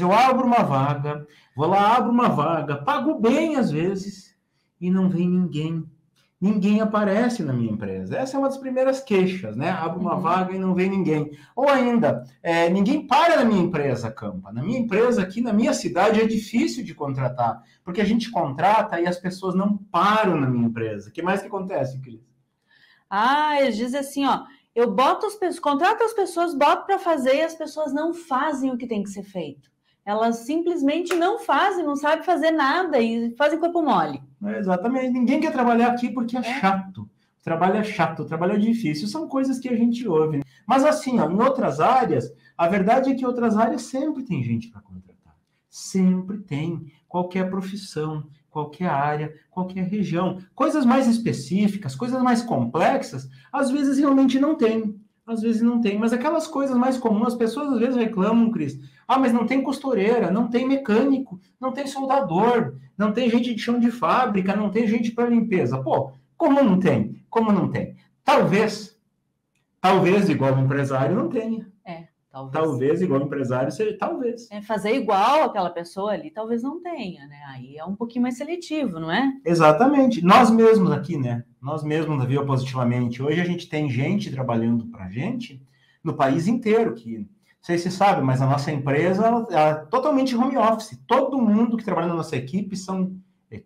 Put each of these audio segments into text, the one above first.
Eu abro uma vaga, vou lá, abro uma vaga, pago bem às vezes, e não vem ninguém ninguém aparece na minha empresa. Essa é uma das primeiras queixas, né? Abro uma uhum. vaga e não vem ninguém. Ou ainda, é, ninguém para na minha empresa, Campa. Na minha empresa aqui, na minha cidade, é difícil de contratar, porque a gente contrata e as pessoas não param na minha empresa. O que mais que acontece, Cris? Ah, eles dizem assim, ó, eu boto as pessoas, contrato as pessoas, boto para fazer e as pessoas não fazem o que tem que ser feito. Elas simplesmente não fazem, não sabem fazer nada e fazem corpo mole. É, exatamente. Ninguém quer trabalhar aqui porque é, é. chato. O trabalho é chato, o trabalho é difícil. São coisas que a gente ouve. Né? Mas assim, ó, em outras áreas, a verdade é que em outras áreas sempre tem gente para contratar. Sempre tem. Qualquer profissão, qualquer área, qualquer região. Coisas mais específicas, coisas mais complexas, às vezes realmente não tem. Às vezes não tem. Mas aquelas coisas mais comuns, as pessoas às vezes reclamam, Cris. Ah, mas não tem costureira, não tem mecânico, não tem soldador, não tem gente de chão de fábrica, não tem gente para limpeza. Pô, como não tem? Como não tem? Talvez, talvez igual empresário não tenha. É, talvez. Talvez igual empresário seja, talvez. É, fazer igual aquela pessoa ali, talvez não tenha, né? Aí é um pouquinho mais seletivo, não é? Exatamente. Nós mesmos aqui, né? Nós mesmos da Viva Positivamente, hoje a gente tem gente trabalhando para a gente no país inteiro, que não sei se sabe, mas a nossa empresa é totalmente home office. Todo mundo que trabalha na nossa equipe são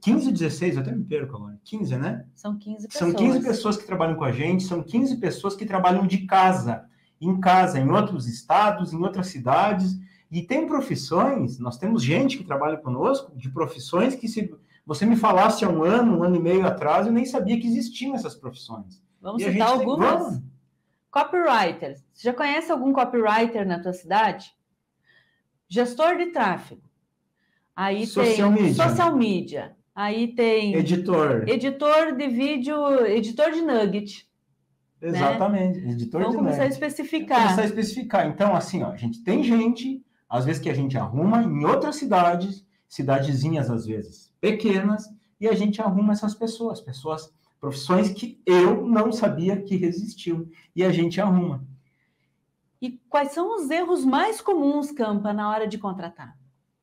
15, é, 16, eu até me perco agora. 15, né? São 15 pessoas. São 15 pessoas que trabalham com a gente, são 15 pessoas que trabalham de casa, em casa, em outros estados, em outras cidades. E tem profissões, nós temos gente que trabalha conosco, de profissões que se você me falasse há um ano, um ano e meio atrás, eu nem sabia que existiam essas profissões. Vamos e citar algumas? Tem... Copywriter. Você já conhece algum copywriter na tua cidade? Gestor de tráfego. Aí social tem media. social media. Aí tem editor. Editor de vídeo, editor de nugget. Né? Exatamente, né? editor Vamos de começar nugget. a especificar. Vamos começar a especificar. Então, assim, ó, a gente tem gente, às vezes que a gente arruma em outras cidades, cidadezinhas às vezes pequenas, e a gente arruma essas pessoas, pessoas, profissões que eu não sabia que existiam, e a gente arruma. E quais são os erros mais comuns, Campa, na hora de contratar?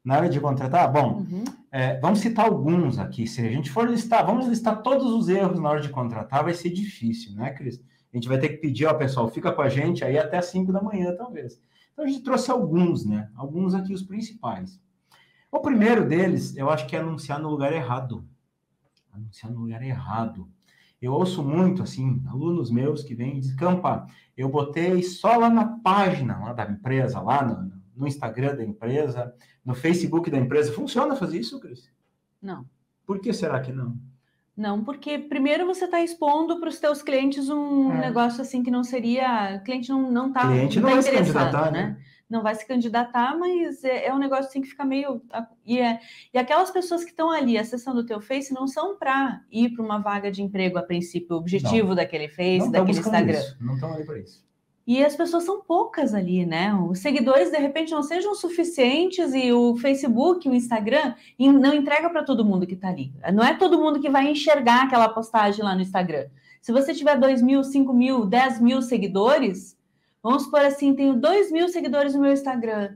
Na hora de contratar? Bom, uhum. é, vamos citar alguns aqui. Se a gente for listar, vamos listar todos os erros na hora de contratar, vai ser difícil, né, Cris? A gente vai ter que pedir, ó, pessoal, fica com a gente aí até 5 da manhã, talvez. Então a gente trouxe alguns, né? Alguns aqui, os principais. O primeiro deles, eu acho que é anunciar no lugar errado. Anunciar no lugar errado. Eu ouço muito, assim, alunos meus que vêm e dizem, Campa, eu botei só lá na página lá da empresa, lá no, no Instagram da empresa, no Facebook da empresa. Funciona fazer isso, Cris? Não. Por que será que não? Não, porque primeiro você está expondo para os teus clientes um é. negócio assim que não seria. O cliente não está. Cliente não, não tá interessado, né? né? Não vai se candidatar, mas é, é um negócio assim que fica meio. E, é, e aquelas pessoas que estão ali acessando o teu Face não são para ir para uma vaga de emprego a princípio, o objetivo não. daquele Face, não daquele Instagram. Isso. Não estão ali para isso. E as pessoas são poucas ali, né? Os seguidores, de repente, não sejam suficientes e o Facebook, o Instagram, não entrega para todo mundo que está ali. Não é todo mundo que vai enxergar aquela postagem lá no Instagram. Se você tiver 2 mil, 5 mil, 10 mil seguidores, Vamos por assim, tenho 2 mil seguidores no meu Instagram.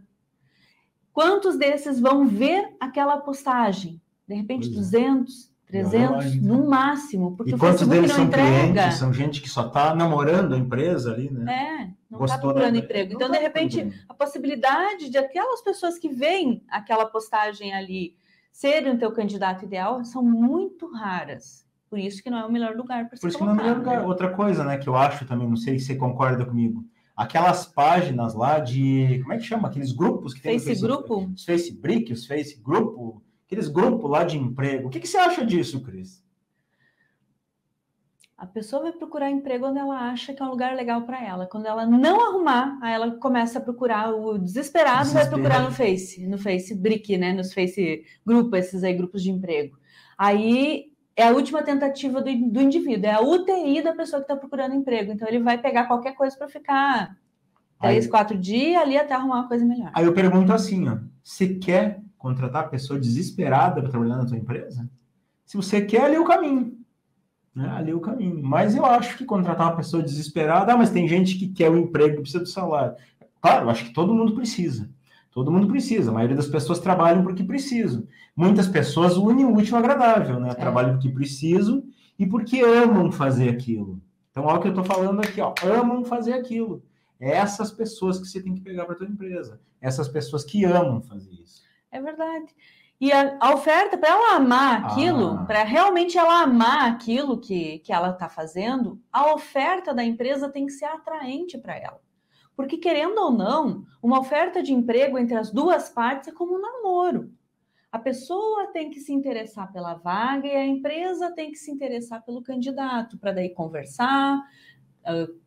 Quantos desses vão ver aquela postagem? De repente, pois 200, é. 300, no máximo. Porque e quantos deles são entrega. clientes? São gente que só está namorando a empresa ali, né? É, não está procurando emprego. Então, tá de repente, a possibilidade de aquelas pessoas que veem aquela postagem ali serem o teu candidato ideal são muito raras. Por isso que não é o melhor lugar para se Por isso colocar, que não é o melhor lugar. Né? Outra coisa, né, que eu acho também, não sei se você concorda comigo, aquelas páginas lá de. Como é que chama? Aqueles grupos que tem Face Grupo? Os Face Brick, os Face Grupo, aqueles grupos lá de emprego. O que, que você acha disso, Cris? A pessoa vai procurar emprego quando ela acha que é um lugar legal para ela. Quando ela não arrumar, aí ela começa a procurar o desesperado vai procurar no Face, no Face Brick, né? Nos Face Grupo, esses aí grupos de emprego. Aí é a última tentativa do, do indivíduo, é a UTI da pessoa que está procurando emprego. Então ele vai pegar qualquer coisa para ficar três, quatro dias ali até arrumar uma coisa melhor. Aí eu pergunto assim, ó, você quer contratar a pessoa desesperada para trabalhar na tua empresa? Se você quer, ali é o caminho. Né? Ali é o caminho. Mas eu acho que contratar uma pessoa desesperada, ah, mas tem gente que quer o emprego, precisa do salário. Claro, eu acho que todo mundo precisa. Todo mundo precisa, a maioria das pessoas trabalham porque precisam. Muitas pessoas unem o útil ao agradável, né? É. Trabalham porque precisam e porque amam fazer aquilo. Então, olha o que eu estou falando aqui, ó, amam fazer aquilo. É essas pessoas que você tem que pegar para tua empresa. Essas pessoas que amam fazer isso. É verdade. E a, a oferta, para ela amar aquilo, ah. para realmente ela amar aquilo que, que ela está fazendo, a oferta da empresa tem que ser atraente para ela. Porque, querendo ou não, uma oferta de emprego entre as duas partes é como um namoro. A pessoa tem que se interessar pela vaga e a empresa tem que se interessar pelo candidato, para daí conversar,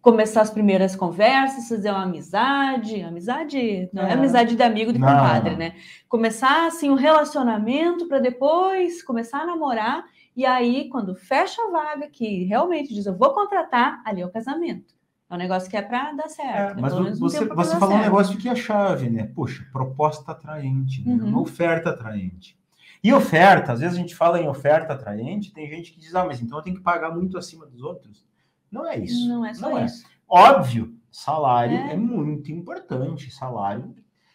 começar as primeiras conversas, fazer uma amizade, amizade não é, é amizade de amigo de compadre, né? Começar assim um relacionamento para depois começar a namorar e aí quando fecha a vaga que realmente diz eu vou contratar, ali é o casamento. É um negócio que é para dar certo. É, mas você, você falou certo. um negócio que é chave, né? Poxa, proposta atraente, né? uhum. uma oferta atraente. E oferta, às vezes a gente fala em oferta atraente, tem gente que diz, ah, mas então eu tenho que pagar muito acima dos outros. Não é isso. Não é só não é. isso. É. Óbvio, salário é. é. muito importante. Salário.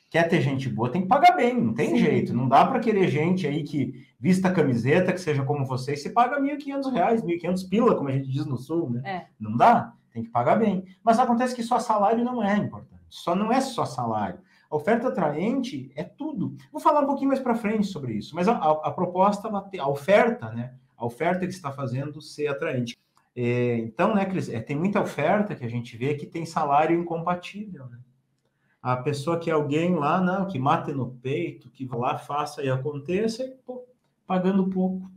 Quer ter gente boa, tem que pagar bem, não tem Sim. jeito. Não dá para querer gente aí que vista a camiseta, que seja como você, e você paga R$ 1.500, 1.500 pila, como a gente diz no Sul, né? É. Não dá, tem que pagar bem. Mas acontece que só salário não é importante. Só não é só salário. A oferta atraente é tudo. Vou falar um pouquinho mais para frente sobre isso, mas a, a, a proposta, a oferta, né? A oferta que está fazendo ser atraente. É, então, né, Cris, é, tem muita oferta que a gente vê que tem salário incompatível, né? A pessoa que é alguém lá, não, que mate no peito, que lá, faça e aconteça, e, pô, pagando pouco.